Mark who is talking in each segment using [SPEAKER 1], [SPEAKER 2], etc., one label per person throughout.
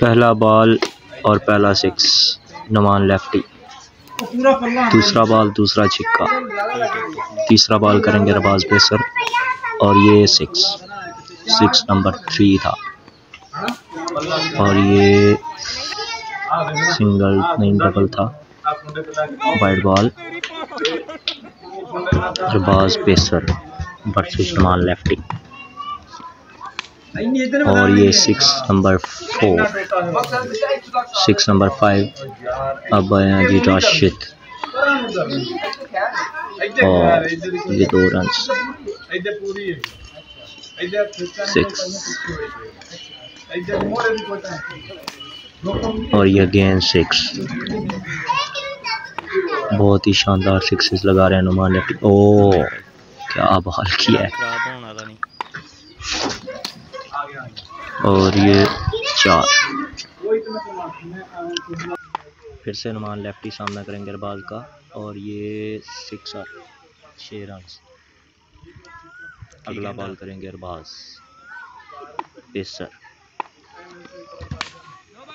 [SPEAKER 1] پہلا بال اور پہلا سکس نمان لیفٹی دوسرا بال، دوسرا چھکا۔ تیسرا بال کریں گے رباز بیسر اور یہ سکس سکس نمبر تھری تھا۔ اور یہ سنگل نہیں ڈبل تھا۔ وائٹ بال رباز پیسر برسس نمان لیفٹی اور یہ six number four six number five اب آیا جی راشد. اور یہ دو رنس سکس اور یہ گین سکس بہت ہی شاندار سکسز لگا رہے ہیں نمان لیفٹی او کیا بال کیا ہے. اور یہ چار۔ پھر سے نمان لیفٹی سامنا کریں گے ارباز کا۔ اور یہ سکس اور چھ رنس اگلا بال کریں گے ارباز۔ پیسر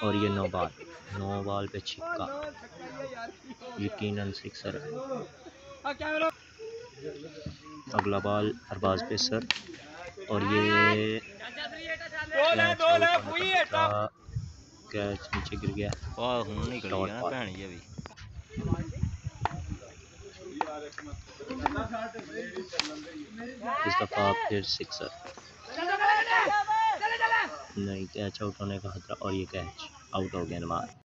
[SPEAKER 1] اور یہ نو بال نو بال پہ چھکا۔ یقیناً سکسر اگلا بال ارباز پیسر اور یہ کیچ نیچے گر گیا اس دفعہ پھر سکسر نہیں کیچ آؤٹ ہونے کا خطرہ اور یہ کیچ آؤٹ ہو گیا نماز